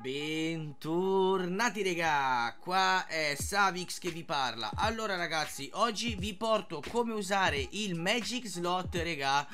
Bentornati regà, qua è Savix che vi parla. Allora ragazzi, oggi vi porto come usare il Magic Slot regà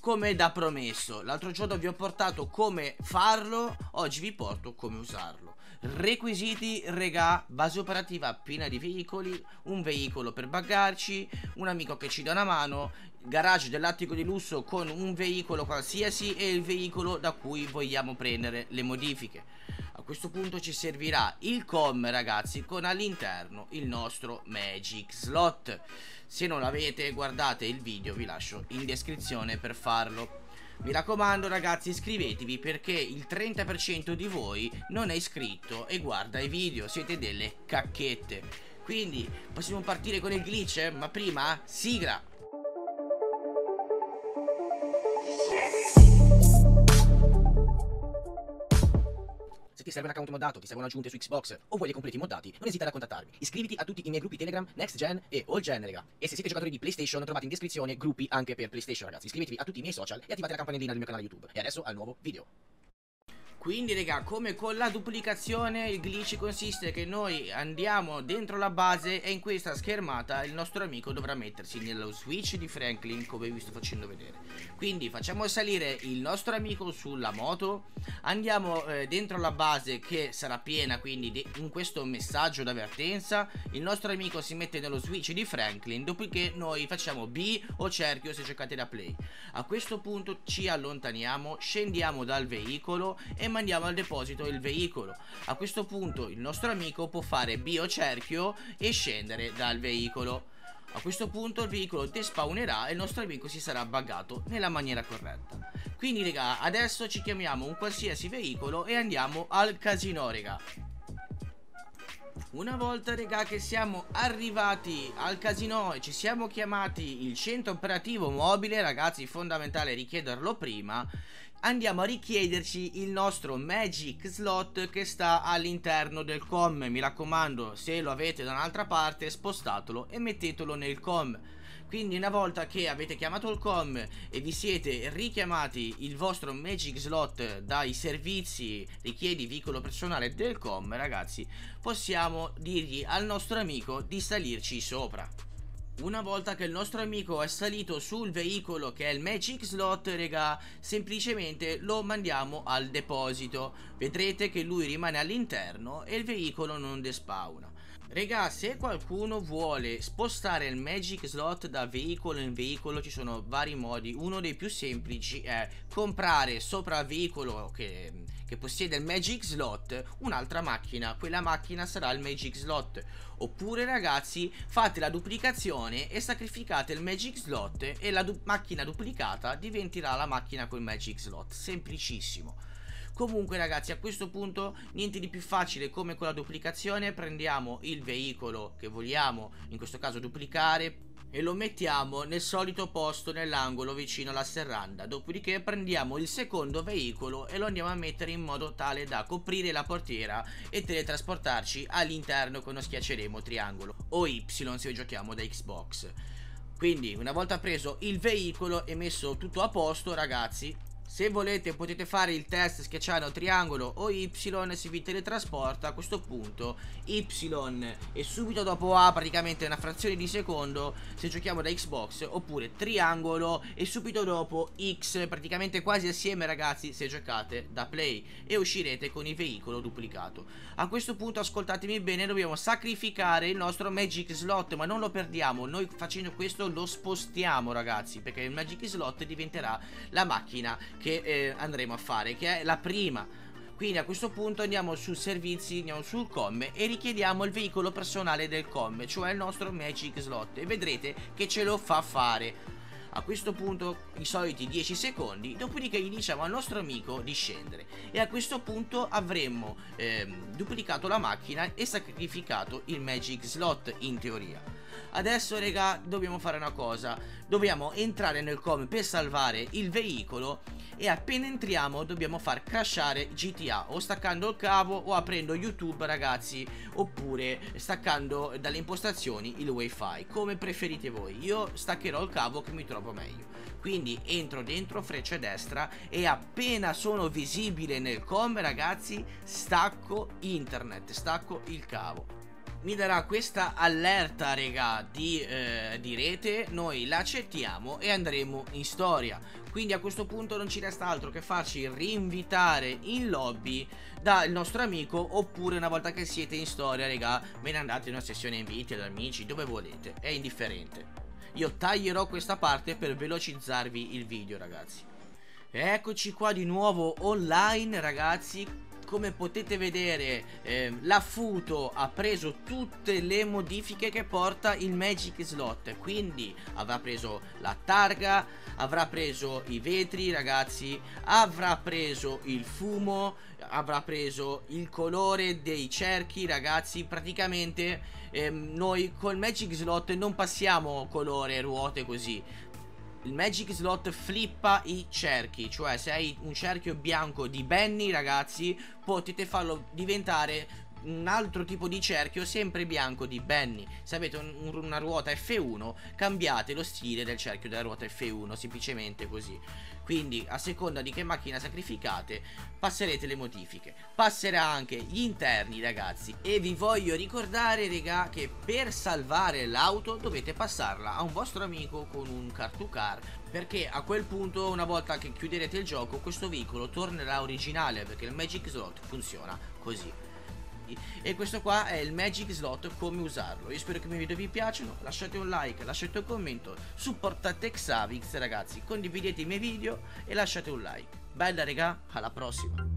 come da promesso. L'altro giorno vi ho portato come farlo, oggi vi porto come usarlo. Requisiti, regà, base operativa piena di veicoli, un veicolo per baggarci, un amico che ci dà una mano, garage dell'attico di lusso con un veicolo qualsiasi e il veicolo da cui vogliamo prendere le modifiche. Questo punto ci servirà il com ragazzi con all'interno il nostro magic slot. Se non l'avete guardate il video vi lascio in descrizione per farlo. Mi raccomando ragazzi iscrivetevi perché il 30% di voi non è iscritto e guarda i video, siete delle cacchette. Quindi possiamo partire con il glitch? Ma prima sigla! Ti serve un account moddato, ti servono aggiunte su Xbox o vuoi dei completi moddati, non esitare a contattarmi. Iscriviti a tutti i miei gruppi Telegram, Next Gen e All Gen, raga. E se siete giocatori di PlayStation, trovate in descrizione gruppi anche per PlayStation, ragazzi. Iscrivetevi a tutti i miei social e attivate la campanellina del mio canale YouTube. E adesso al nuovo video. Quindi raga come con la duplicazione il glitch consiste che noi andiamo dentro la base e in questa schermata il nostro amico dovrà mettersi nello switch di Franklin come vi sto facendo vedere. Quindi facciamo salire il nostro amico sulla moto. Andiamo eh, dentro la base che sarà piena quindi in questo messaggio d'avvertenza. Il nostro amico si mette nello switch di Franklin Dopodiché noi facciamo B o cerchio se cercate da play. A questo punto ci allontaniamo, scendiamo dal veicolo e mandiamo al deposito il veicolo. A questo punto il nostro amico può fare biocerchio e scendere dal veicolo. A questo punto il veicolo despawnerà e il nostro amico si sarà buggato nella maniera corretta. Quindi raga, adesso ci chiamiamo un qualsiasi veicolo e andiamo al casino raga. Una volta raga che siamo arrivati al casino e ci siamo chiamati il centro operativo mobile Ragazzi fondamentale richiederlo prima Andiamo a richiederci il nostro magic slot che sta all'interno del com. Mi raccomando se lo avete da un'altra parte spostatelo e mettetelo nel com quindi una volta che avete chiamato il com e vi siete richiamati il vostro magic slot dai servizi richiedi veicolo personale del com ragazzi possiamo dirgli al nostro amico di salirci sopra una volta che il nostro amico è salito sul veicolo che è il Magic Slot, raga, semplicemente lo mandiamo al deposito. Vedrete che lui rimane all'interno e il veicolo non despawna. Regà, se qualcuno vuole spostare il Magic Slot da veicolo in veicolo ci sono vari modi. Uno dei più semplici è comprare sopra il veicolo che, che possiede il Magic Slot un'altra macchina. Quella macchina sarà il Magic Slot. Oppure ragazzi fate la duplicazione e sacrificate il Magic Slot e la du macchina duplicata diventerà la macchina col Magic Slot. Semplicissimo. Comunque ragazzi a questo punto niente di più facile come con la duplicazione. Prendiamo il veicolo che vogliamo in questo caso duplicare e lo mettiamo nel solito posto nell'angolo vicino alla serranda. Dopodiché prendiamo il secondo veicolo e lo andiamo a mettere in modo tale da coprire la portiera e teletrasportarci all'interno quando schiacceremo triangolo o Y se giochiamo da Xbox. Quindi una volta preso il veicolo e messo tutto a posto ragazzi se volete potete fare il test schiacciando triangolo o Y se vi teletrasporta a questo punto Y e subito dopo A praticamente una frazione di secondo se giochiamo da Xbox oppure triangolo e subito dopo X praticamente quasi assieme ragazzi se giocate da Play e uscirete con il veicolo duplicato. A questo punto ascoltatemi bene dobbiamo sacrificare il nostro Magic Slot ma non lo perdiamo, noi facendo questo lo spostiamo ragazzi perché il Magic Slot diventerà la macchina che eh, andremo a fare, che è la prima. Quindi a questo punto andiamo su servizi, andiamo sul com e richiediamo il veicolo personale del com, cioè il nostro Magic Slot e vedrete che ce lo fa fare. A questo punto i soliti 10 secondi, dopodiché gli diciamo al nostro amico di scendere e a questo punto avremmo ehm, duplicato la macchina e sacrificato il Magic Slot in teoria. Adesso raga dobbiamo fare una cosa. Dobbiamo entrare nel com per salvare il veicolo e appena entriamo dobbiamo far crashare GTA o staccando il cavo o aprendo YouTube ragazzi oppure staccando dalle impostazioni il wifi come preferite voi. Io staccherò il cavo che mi trovo meglio. Quindi entro dentro freccia destra e appena sono visibile nel com ragazzi stacco internet stacco il cavo mi darà questa allerta raga di, eh, di rete. Noi l'accettiamo e andremo in storia. Quindi a questo punto non ci resta altro che farci rinvitare in lobby dal nostro amico oppure una volta che siete in storia raga ve ne andate in una sessione inviti ad amici dove volete. È indifferente. Io taglierò questa parte per velocizzarvi il video ragazzi. Eccoci qua di nuovo online ragazzi come potete vedere eh, la Futo ha preso tutte le modifiche che porta il Magic Slot. Quindi avrà preso la targa avrà preso i vetri ragazzi avrà preso il fumo avrà preso il colore dei cerchi ragazzi. Praticamente ehm, noi col Magic Slot non passiamo colore ruote così il Magic Slot flippa i cerchi, cioè se hai un cerchio bianco di Benny ragazzi potete farlo diventare un altro tipo di cerchio sempre bianco di Benny. Se avete un, una ruota F1 cambiate lo stile del cerchio della ruota F1 semplicemente così. Quindi a seconda di che macchina sacrificate passerete le modifiche. Passerà anche gli interni ragazzi. E vi voglio ricordare raga che per salvare l'auto dovete passarla a un vostro amico con un car to car perché a quel punto una volta che chiuderete il gioco questo veicolo tornerà originale perché il Magic Slot funziona così e questo qua è il Magic Slot come usarlo. Io spero che i miei video vi piacciono. Lasciate un like lasciate un commento. Supportate Xavix ragazzi. Condividete i miei video e lasciate un like. Bella regà alla prossima